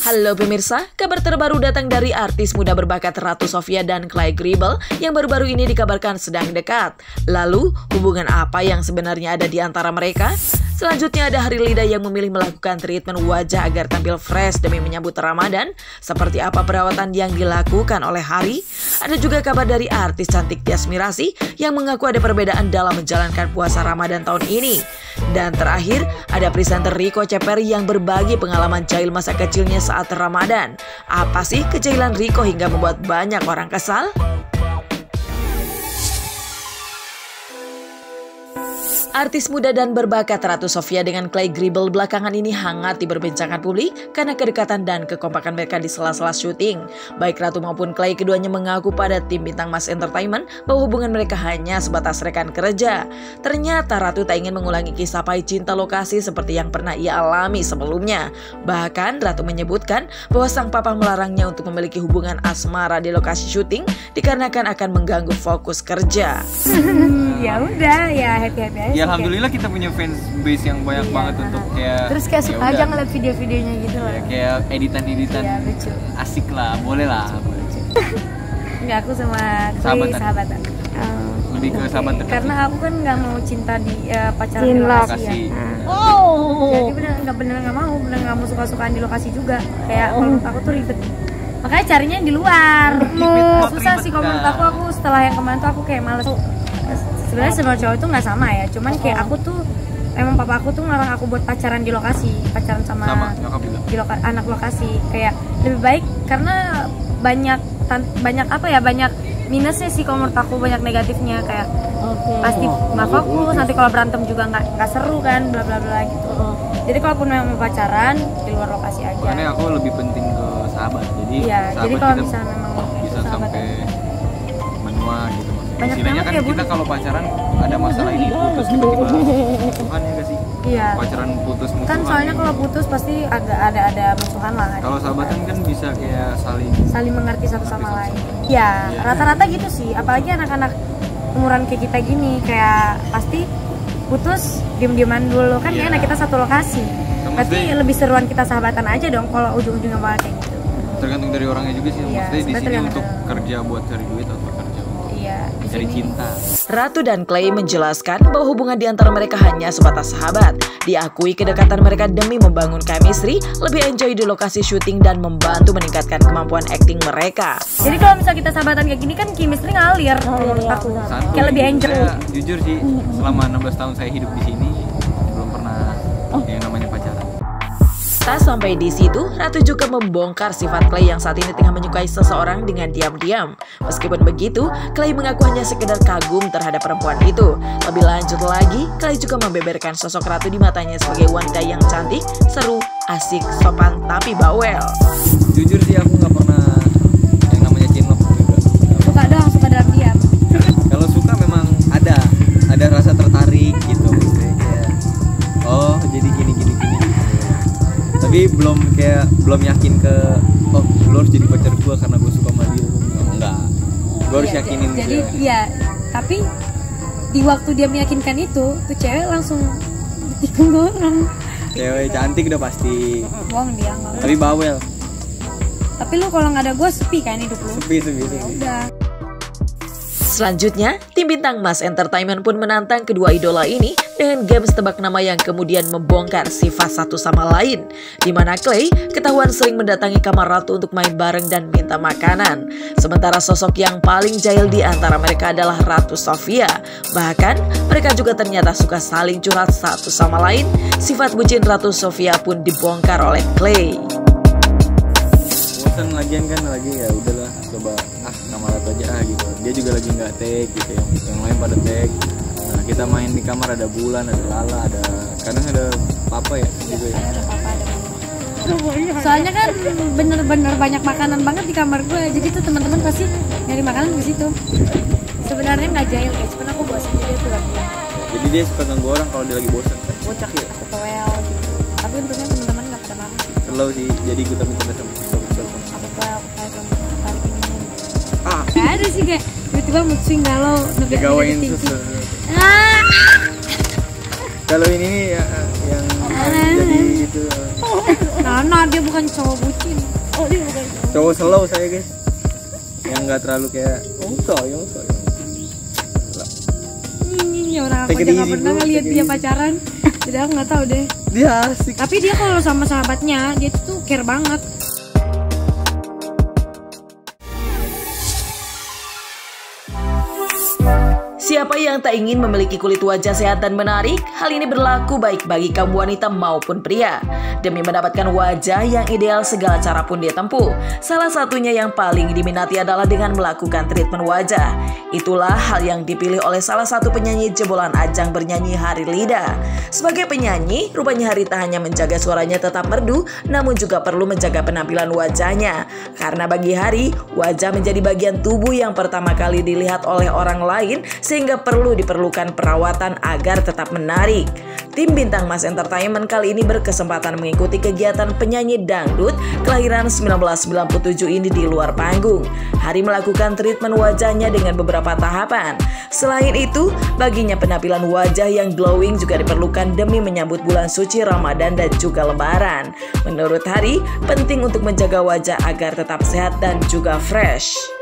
Halo pemirsa, kabar terbaru datang dari artis muda berbakat Ratu Sofia dan Clay Gribble yang baru-baru ini dikabarkan sedang dekat. Lalu, hubungan apa yang sebenarnya ada di antara mereka? Selanjutnya ada Hari Lida yang memilih melakukan treatment wajah agar tampil fresh demi menyambut Ramadan. Seperti apa perawatan yang dilakukan oleh Hari? Ada juga kabar dari artis cantik Tias Mirasi yang mengaku ada perbedaan dalam menjalankan puasa Ramadan tahun ini. Dan terakhir, ada presenter Rico Ceperi yang berbagi pengalaman jahil masa kecilnya saat Ramadan. Apa sih kejahilan Rico hingga membuat banyak orang kesal? Artis muda dan berbakat Ratu Sofia dengan Clay Gribble belakangan ini hangat diperbincangkan publik karena kedekatan dan kekompakan mereka di sela-sela syuting. Baik Ratu maupun Clay keduanya mengaku pada tim Bintang Mas Entertainment bahwa hubungan mereka hanya sebatas rekan kerja. Ternyata Ratu tak ingin mengulangi kisah pahit cinta lokasi seperti yang pernah ia alami sebelumnya. Bahkan Ratu menyebutkan bahwa sang papa melarangnya untuk memiliki hubungan asmara di lokasi syuting dikarenakan akan mengganggu fokus kerja. ya udah ya happy happy aja ya alhamdulillah kita punya fans base yang banyak iya, banget untuk kayak terus kayak suka aja ngeliat video-videonya gitu lah ya, kayak editan-editan ya, lucu. asik lah boleh lah Enggak aku sama sahabatan, sahabatan. Um, lebih ke sahabat dekat karena aku kan nggak mau cinta di uh, pacaran di lokasi ya. Oh. Jadi bener nggak bener nggak mau, bener nggak mau suka-sukaan di lokasi juga. Kayak oh. menurut aku tuh ribet. Makanya carinya di luar. Susah sih kalau menurut aku, aku setelah yang kemarin tuh aku kayak males sebenarnya semua cowok itu nggak sama ya. Cuman kayak aku tuh emang papa aku tuh ngarang aku buat pacaran di lokasi pacaran sama, sama di loka, anak lokasi. Kayak lebih baik karena banyak banyak apa ya banyak minusnya sih kalau menurut aku banyak negatifnya. Kayak okay. pasti nggak fokus nanti kalau berantem juga nggak nggak seru kan bla bla bla gitu. Uh. jadi kalaupun memang mau pacaran di luar lokasi aja. karena aku lebih penting ke sahabat. Jadi iya, jadi kalau misalnya banyak istilahnya kan ya, kita kalau pacaran ada masalah ini putus tiba-tiba. Musuhan ya gak sih? Iya. Pacaran putus musuhan kan soalnya kalau putus pasti agak ada ada musuhan lah. Kalau sahabatan kan bisa kayak saling saling mengerti satu sama lain. ya rata-rata gitu sih. Apalagi anak-anak umuran kayak kita gini kayak pasti putus diem-dieman dulu. Kan ya. enak kita satu lokasi. Berarti lebih seruan kita sahabatan aja dong kalau ujung-ujungnya malah kayak gitu. Tergantung dari orangnya juga sih. Ya, maksudnya di sini untuk kerja buat cari duit atau dari cinta. Ratu dan Clay menjelaskan bahwa hubungan di antara mereka hanya sebatas sahabat. Diakui kedekatan mereka demi membangun chemistry, lebih enjoy di lokasi syuting dan membantu meningkatkan kemampuan acting mereka. Jadi kalau misalnya kita sahabatan kayak gini kan chemistry ngalir oh, iya, aku. Kayak lebih enjoy. Saya, jujur sih, selama 16 tahun saya hidup di sini belum pernah oh. yang namanya. Tak sampai di situ, Ratu juga membongkar sifat Clay yang saat ini tengah menyukai seseorang dengan diam-diam. Meskipun begitu, Clay mengaku hanya sekedar kagum terhadap perempuan itu. Lebih lanjut lagi, Clay juga membeberkan sosok Ratu di matanya sebagai wanita yang cantik, seru, asik, sopan, tapi bawel. Jujur sih aku nggak pernah yang namanya cinlok juga. Suka dong, suka dalam diam. Kalau suka memang ada, ada rasa tapi belum kayak belum yakin ke oh lu harus jadi pacar gue karena gue suka sama dia. Enggak. Gue harus iya, yakinin jadi iya tapi di waktu dia meyakinkan itu tuh cewek langsung ditikung orang cewek cantik udah pasti. Bohong dia tapi bawel. Tapi lu kalau nggak ada gue sepi kan hidup lu? Sepi sepi, sepi. udah Selanjutnya, tim bintang Mas Entertainment pun menantang kedua idola ini dengan games tebak nama yang kemudian membongkar sifat satu sama lain. Di mana Clay ketahuan sering mendatangi kamar Ratu untuk main bareng dan minta makanan. Sementara sosok yang paling jahil di antara mereka adalah Ratu Sofia. Bahkan, mereka juga ternyata suka saling curhat satu sama lain. Sifat bucin Ratu Sofia pun dibongkar oleh Clay bosan lagian kan lagi ya udahlah coba ah kamar aja ah gitu. Dia juga lagi nggak tag gitu yang yang lain pada tag nah kita main di kamar ada bulan ada lala ada kadang ada papa ya juga. ya soalnya kan bener-bener banyak makanan banget di kamar gue jadi tuh teman-teman pasti nyari makanan di situ. Sebenarnya nggak jahil kayak cuman aku bosan jadi tuh lagi jadi dia suka ganggu orang kalau dia lagi bosan bocah ya ketewel gitu. Tapi untungnya teman-teman nggak pada marah selalu sih jadi gue minta sama ada sih kayak tiba-tiba mood swing galau digawain susu ah. kalau ini nih ya, yang ah. jadi gitu. Sana dia bukan cowok bucin. Oh dia bukan cowok. Slow saya guys. Yang nggak terlalu kayak yongso yongso ini orang aku aja nggak pernah ngeliat dia pacaran. Jadi aku nggak tahu deh. Dia asik. Tapi dia kalau sama sahabatnya dia tuh care banget yang tak ingin memiliki kulit wajah sehat dan menarik? Hal ini berlaku baik bagi kaum wanita maupun pria. Demi mendapatkan wajah yang ideal segala cara pun dia tempuh. Salah satunya yang paling diminati adalah dengan melakukan treatment wajah. Itulah hal yang dipilih oleh salah satu penyanyi jebolan ajang bernyanyi Hari Lida. Sebagai penyanyi, rupanya Hari tak hanya menjaga suaranya tetap merdu, namun juga perlu menjaga penampilan wajahnya. Karena bagi Hari, wajah menjadi bagian tubuh yang pertama kali dilihat oleh orang lain sehingga perlu diperlukan perawatan agar tetap menarik. Tim Bintang Mas Entertainment kali ini berkesempatan mengikuti kegiatan penyanyi dangdut kelahiran 1997 ini di luar panggung. Hari melakukan treatment wajahnya dengan beberapa tahapan. Selain itu, baginya penampilan wajah yang glowing juga diperlukan demi menyambut bulan suci Ramadan dan juga Lebaran. Menurut Hari, penting untuk menjaga wajah agar tetap sehat dan juga fresh.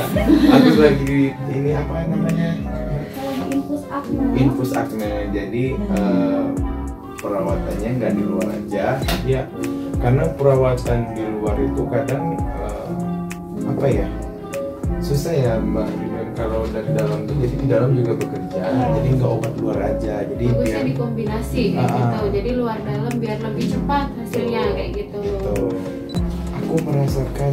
Aku lagi ini apa namanya? Infus acne jadi uh, perawatannya nggak di luar aja. Ya karena perawatan di luar itu kadang uh, apa ya susah ya mbak. Kalau dari dalam tuh jadi di dalam juga bekerja oh. jadi nggak obat luar aja. Jadi Bagusnya biar dikombinasi uh, gitu. Jadi luar dalam biar lebih cepat hasilnya kayak gitu. gitu aku merasakan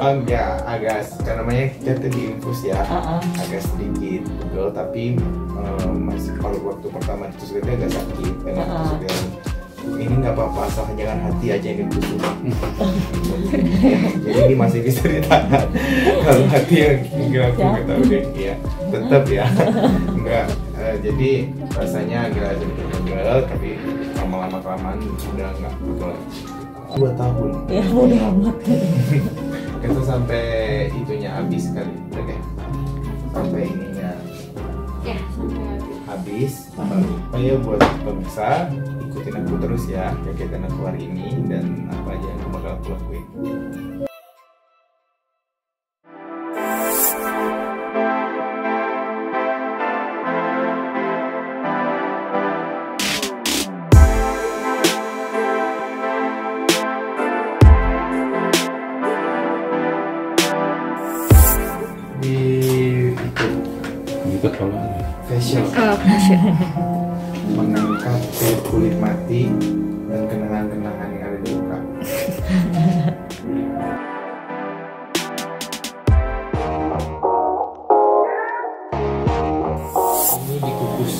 um, ya agak karena namanya kita di infus ya. Uh -uh. agak sedikit betul tapi um, masih kalau waktu pertama itu dia agak sakit dengan uh -uh. ini nggak apa-apa asal jangan hati aja yang ditusuk ya, jadi ini masih bisa ditahan. Kalau hati yang mungkin aku nggak tahu deh ya. Tetap ya. Nggak uh, jadi rasanya agak jadi pegel tapi lama-lama kelamaan sudah nggak pegel dua tahun. Ya udah amat. Itu sampai itunya habis kali oke ya? sampai ininya. Ya sampai habis. Oh ya buat pemirsa ikutin aku terus ya kegiatan aku hari ini dan apa aja yang aku bakal aku lakuin facial. Oh, facial. Mengangkat kulit mati dan kenangan-kenangan yang ada di muka. ini dikukus.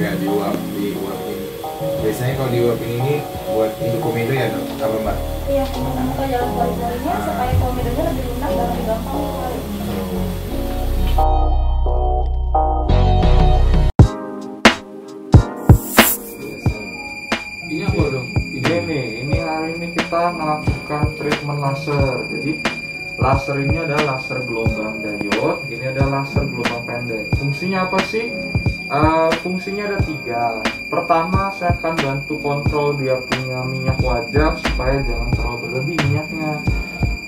ya diuap, diuapin. Biasanya kalau diuapin ini buat induk komedo ya apa mbak? Iya, kita jalan keluar supaya komedonya lebih lunak dan lebih gampang. Treatment laser. Jadi laser ini adalah laser gelombang diode ini adalah laser gelombang pendek. Fungsinya apa sih? Uh, fungsinya ada tiga. Pertama saya akan bantu kontrol dia punya minyak wajah supaya jangan terlalu berlebih minyaknya.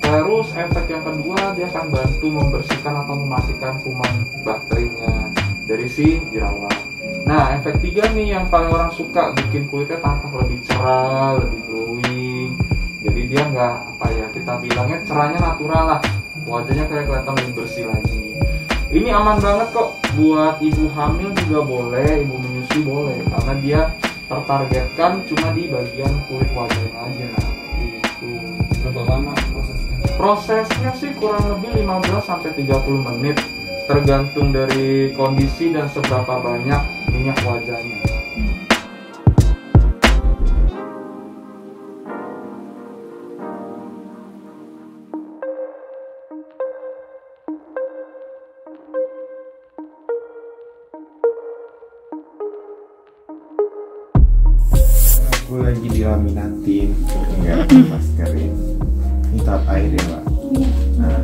Terus efek yang kedua dia akan bantu membersihkan atau mematikan kuman bakterinya dari si jerawat. Nah efek tiga nih yang paling orang suka bikin kulitnya tampak lebih cerah lebih glowing jadi dia nggak apa ya kita bilangnya cerahnya natural lah. Wajahnya kayak kelihatan lebih bersih lagi. Ini aman banget kok. Buat ibu hamil juga boleh ibu menyusui boleh. Karena dia tertargetkan cuma di bagian kulit wajahnya aja. Itu berapa lama prosesnya? Prosesnya sih kurang lebih 15 sampai 30 menit. Tergantung dari kondisi dan seberapa banyak minyak wajahnya lagi dilaminatin. Iya, iya. Enggak maskerin ya. ini tahap air ya pak? Iya. Nah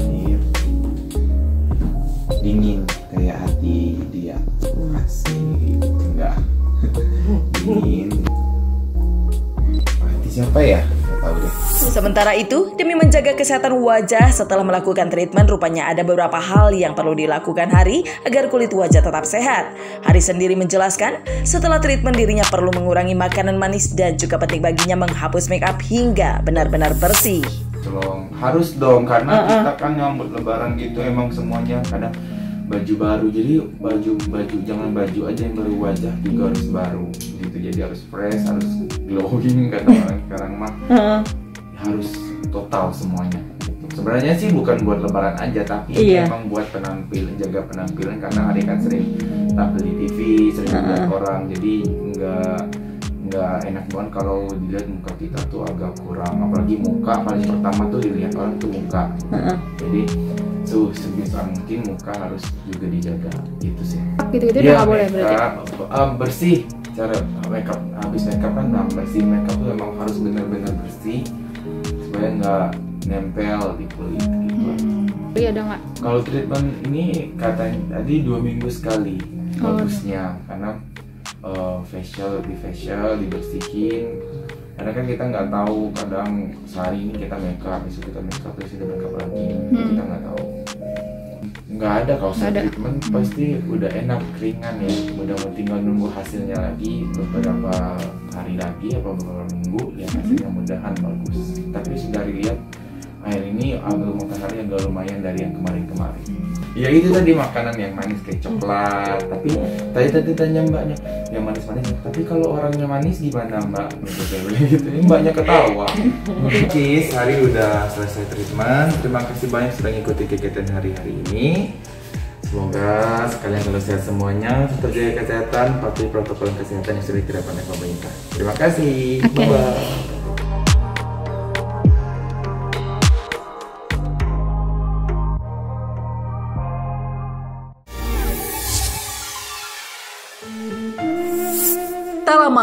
air dingin kayak hati dia. Asik. Enggak. Dingin. Hati siapa ya? Sementara itu, demi menjaga kesehatan wajah setelah melakukan treatment, rupanya ada beberapa hal yang perlu dilakukan Hari agar kulit wajah tetap sehat. Hari sendiri menjelaskan, setelah treatment dirinya perlu mengurangi makanan manis dan juga penting baginya menghapus make up hingga benar-benar bersih. tolong harus dong karena kita kan nyambut lebaran gitu emang semuanya kadang baju baru. Jadi baju baju jangan baju aja yang baru wajah juga harus baru gitu. Jadi harus fresh harus glowing kata orang sekarang mah harus total semuanya. Sebenarnya sih bukan buat lebaran aja tapi Iya. emang buat penampilan jaga penampilan karena hari kan sering tampil di TV sering dilihat orang. Jadi nggak nggak enak banget kalau dilihat muka kita tuh agak kurang. Apalagi muka paling pertama tuh dilihat orang tuh muka. Jadi tuh sebisa mungkin muka harus juga dijaga. Gitu sih. Gitu-gitu udah nggak boleh berarti? uh, bersih. Cara makeup habis makeup kan nah, bersih makeup tuh emang harus benar-benar bersih supaya nggak nempel di kulit gitu. Iya ada nggak? Kalau treatment ini katanya tadi dua minggu sekali Oh. bagusnya karena uh, facial lebih facial dibersihin. Karena kan kita nggak tahu kadang sehari ini kita makeup besok kita makeup terus kita makeup lagi kita nggak tahu nggak ada kalau ada. treatment pasti udah enak ringan ya udah mau tinggal nunggu hasilnya lagi beberapa hari lagi apa beberapa minggu ya hasilnya mudahan bagus tapi sudah dilihat air ini agak matahari agak lumayan dari yang kemarin-kemarin ya itu tadi makanan yang manis kayak coklat tapi tadi tadi tanya mbaknya yang manis-manis tapi kalau orangnya manis gimana mbak gitu gitu ini mbaknya ketawa Kis hari udah selesai treatment terima kasih banyak sudah ngikutin kegiatan hari-hari ini Semoga sekalian kalau sehat semuanya, tetap jaga kesehatan, patuhi protokol kesehatan yang sudah diterapkan oleh pemerintah. Terima kasih. Oke. Bye-bye.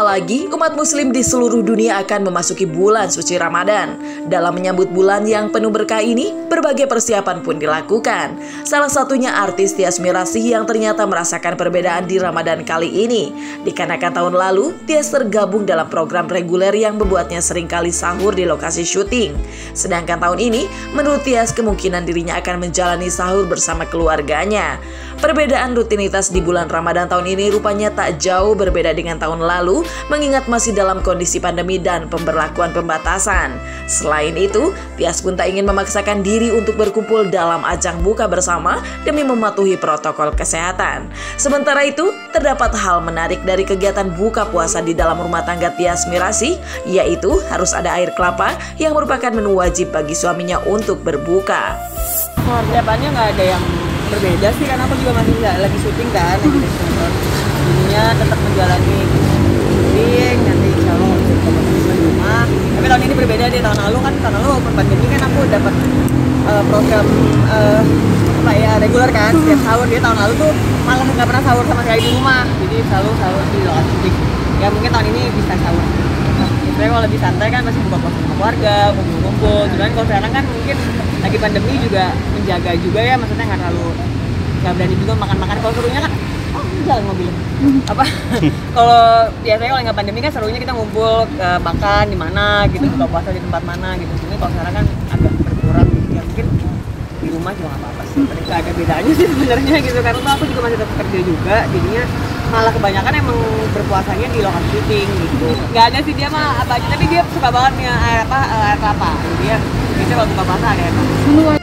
Lagi, umat muslim di seluruh dunia akan memasuki bulan suci Ramadan. Dalam menyambut bulan yang penuh berkah ini, berbagai persiapan pun dilakukan. Salah satunya artis Tias Mirasih yang ternyata merasakan perbedaan di Ramadan kali ini. Dikarenakan tahun lalu, Tias tergabung dalam program reguler yang membuatnya sering kali sahur di lokasi syuting. Sedangkan tahun ini, menurut Tias kemungkinan dirinya akan menjalani sahur bersama keluarganya. Perbedaan rutinitas di bulan Ramadan tahun ini rupanya tak jauh berbeda dengan tahun lalu, mengingat masih dalam kondisi pandemi dan pemberlakuan pembatasan. Selain itu, Tias pun tak ingin memaksakan diri untuk berkumpul dalam ajang buka bersama demi mematuhi protokol kesehatan. Sementara itu, terdapat hal menarik dari kegiatan buka puasa di dalam rumah tangga Tias Mirasi, yaitu harus ada air kelapa yang merupakan menu wajib bagi suaminya untuk berbuka. persiapannya nggak ada yang berbeda sih karena aku juga masih lagi syuting kan lagi tetap menjalani syuting nanti insya Allah ketemu teman di rumah. Tapi tahun ini berbeda deh tahun lalu kan tahun lalu walaupun pandemi kan aku dapat eh, program eh, apa ya reguler kan setiap sahur. Dia tahun lalu tuh malah nggak pernah sahur sama sekali di rumah. Jadi selalu sahur di lokasi syuting ya mungkin tahun ini bisa sahur. Sebenarnya kalau lebih santai kan masih buka puasa sama keluarga, kumpul-kumpul. Cuman kalau sekarang kan mungkin lagi pandemi juga menjaga juga ya, maksudnya nggak terlalu nggak berani juga makan-makan. Kalau serunya kan, jalan mobil. Apa? kalau biasanya kalau nggak pandemi kan serunya kita ngumpul ke makan di mana gitu, buka puasa di tempat mana gitu. Ini kalau sekarang kan agak berkurang gitu ya mungkin di rumah juga nggak apa-apa sih. Tapi nggak ada bedanya sih sebenarnya gitu. Karena tuh aku juga masih tetap kerja juga, jadinya malah kebanyakan emang berpuasanya di lokasi syuting gitu nggak ada sih dia mah apa aja tapi dia suka banget nih air apa air kelapa dia biasanya kalau buka puasa ada air kelapa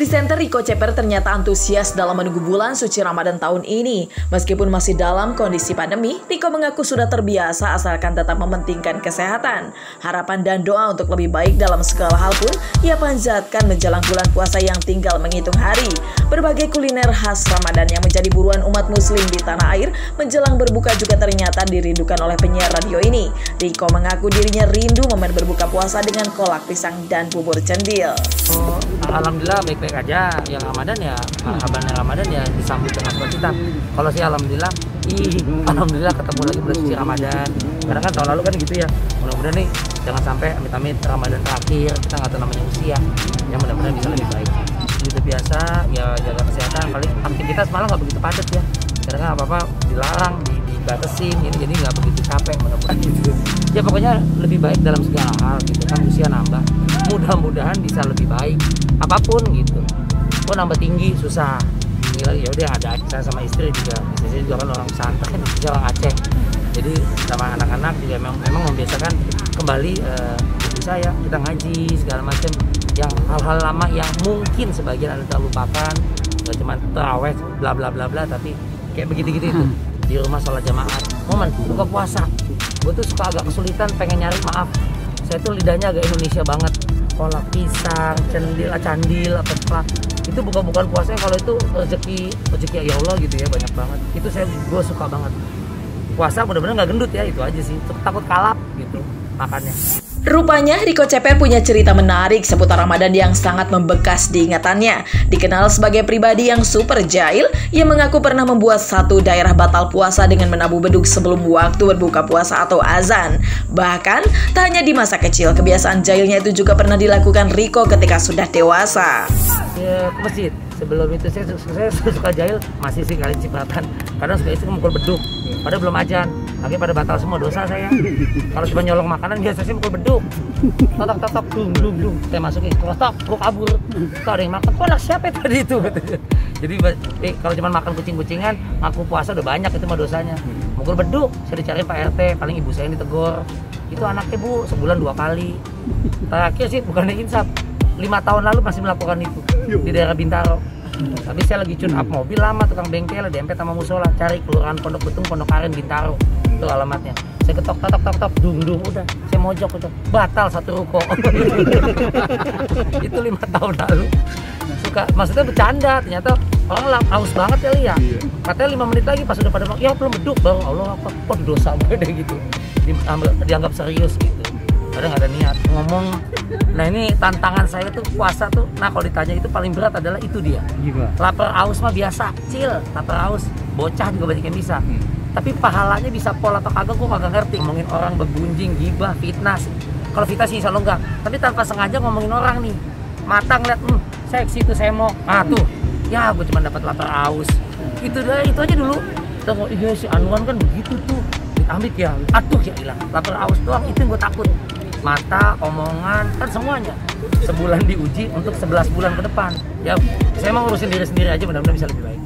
Presenter Rico Ceper ternyata antusias dalam menunggu bulan suci Ramadan tahun ini. Meskipun masih dalam kondisi pandemi, Rico mengaku sudah terbiasa asalkan tetap mementingkan kesehatan. Harapan dan doa untuk lebih baik dalam segala hal pun ia panjatkan menjelang bulan puasa yang tinggal menghitung hari. Berbagai kuliner khas Ramadan yang menjadi buruan umat muslim di tanah air menjelang berbuka juga ternyata dirindukan oleh penyiar radio ini. Rico mengaku dirinya rindu momen berbuka puasa dengan kolak pisang dan bubur cendil. Alhamdulillah baik-baik aja. Yang Ramadan ya, Ramadan Ramadan ya disambut dengan sukacita. Kalau sih alhamdulillah, ih, alhamdulillah ketemu lagi bulan suci Ramadan. Karena kan tahun lalu kan gitu ya. Mudah-mudahan nih jangan sampai amit-amit Ramadan terakhir kita nggak tahu namanya usia. Yang mudah-mudahan bisa lebih baik. Seperti biasa ya jaga kesehatan, paling aktivitas malah nggak begitu padat ya karena apa apa dilarang di, dibatasin jadi jadi nggak begitu capek mudah-mudahan gitu ya pokoknya lebih baik dalam segala hal gitu kan usia nambah. Mudah-mudahan bisa lebih baik apa pun gitu. Oh nambah tinggi susah. Tinggi ya udah ada saya sama istri juga. Istri juga kan orang santai dia orang Aceh. Jadi sama anak-anak juga memang, memang membiasakan kembali uh, saya kita ngaji segala macam. Yang hal-hal lama yang mungkin sebagian ada terlupakan gak cuma terawih bla bla bla bla tapi kayak begitu gitu itu di rumah sholat jamaah. Momen buka puasa. Gue tuh suka agak kesulitan pengen nyari maaf. Saya tuh lidahnya agak Indonesia banget. Kolak pisang cendil candil apa apa. Itu bukan bukan puasanya kalau itu rezeki rezeki ya Allah gitu ya banyak banget. Itu saya gue suka banget. Puasa bener-bener nggak gendut ya itu aja sih. Takut kalap gitu makannya Rupanya Riko Ceper punya cerita menarik seputar Ramadan yang sangat membekas di ingatannya. Dikenal sebagai pribadi yang super jahil, ia mengaku pernah membuat satu daerah batal puasa dengan menabuh beduk sebelum waktu berbuka puasa atau azan. Bahkan, tak hanya di masa kecil, kebiasaan jahilnya itu juga pernah dilakukan Riko ketika sudah dewasa. Ke masjid. Sebelum itu saya, saya suka jahil, masih sih kali cipratan. Kadang suka itu mukul beduk, padahal belum ajan akhirnya pada batal semua dosa saya. Kalau cuma nyolong makanan biasa sih mukul beduk. Totok totok dung dung dung saya masukin totok gue kabur. Kalau ada yang makan. Kok siapa tadi itu? Jadi eh, kalau cuma makan kucing kucingan aku puasa udah banyak itu mah dosanya. Mukul beduk saya dicari pak rt paling ibu saya yang ditegur. Itu anaknya bu sebulan dua kali. Terakhir sih bukannya insaf lima tahun lalu masih melakukan itu di daerah Bintaro tapi saya lagi tune up mobil lama tukang bengkel dempet sama musola. Cari kelurahan Pondok Betung Pondok Aren Bintaro. Itu alamatnya. Saya ketok ketok ketok ketok dung dung udah. Saya mojok udah. Batal satu ruko. Itu lima tahun lalu. Suka. Maksudnya bercanda ternyata orang lah haus banget ya lihat iya. katanya lima menit lagi pas udah pada ya belum beduk. Baru Allah apa? Kok dosa banget gitu. Dianggap serius gitu padahal nggak ada niat. Ngomong nah ini tantangan saya tuh puasa tuh nah kalau ditanya itu paling berat adalah itu dia. Gila. lapar aus mah biasa cil lapar aus bocah juga banyak yang bisa. Hmm. tapi pahalanya bisa pola apa kagak gue kagak ngerti. Ngomongin orang bergunjing gibah fitnah. Kalau fitnah sih insya Allah enggak. Tapi tanpa sengaja ngomongin orang nih. Mata ngeliat hmm, seksi tuh saya mau. Ah tuh. Ya gue cuma dapat lapar aus itu deh itu aja dulu. Tunggu iya si Anwan kan begitu tuh. Amit ya. Atuh ya hilang lapar aus doang itu yang gue takut mata, omongan, kan semuanya. Sebulan diuji untuk 11 bulan ke depan. Ya, saya mau ngurusin diri sendiri aja mudah-mudahan bisa lebih baik.